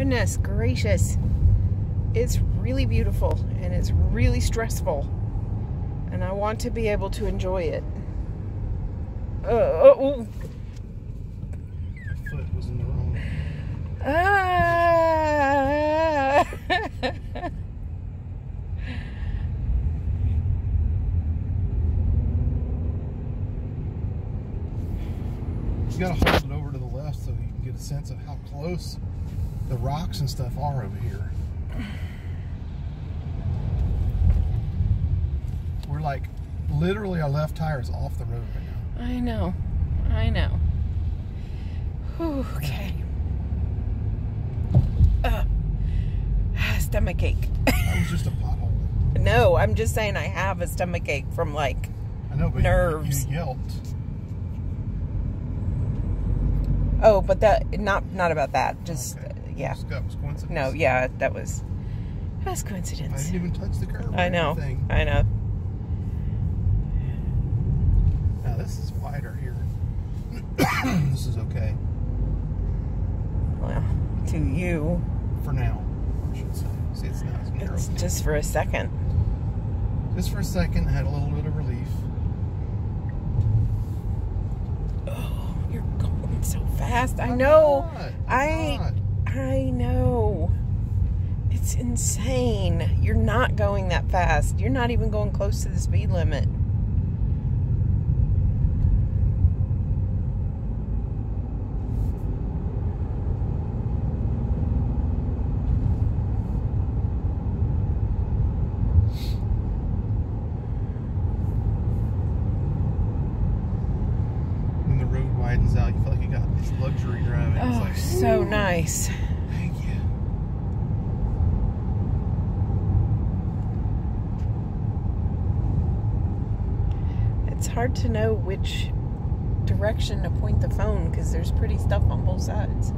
Goodness gracious. It's really beautiful and it's really stressful. And I want to be able to enjoy it. Uh, oh, My foot was in the wrong. ah. You gotta hold it over to the left so you can get a sense of how close the rocks and stuff are over here. We're like literally our left tire is off the road right now. I know. I know. Whew, okay. Uh, stomach ache. That was just a pothole. no, I'm just saying I have a stomach ache from like I know, but Nerves. You, you yelped. oh, but that not not about that. Just Okay. Yeah. That was coincidence. No, yeah, that was that was coincidence. I didn't even touch the curb. I know. anything. I know. Now this is wider here. this is okay Well, to you, for now. I should say. See, it's not as narrow. it's just for a second. Just for a second, I had a little bit of relief. Oh, you're going so fast. I I'm know. not. I not. I know. It's insane. You're not going that fast. You're not even going close to the speed limit. When the road widens out, you feel like you got this luxury driving. it's Oh, like, so "Ooh, nice. Thank you. It's hard to know which direction to point the phone because there's pretty stuff on both sides.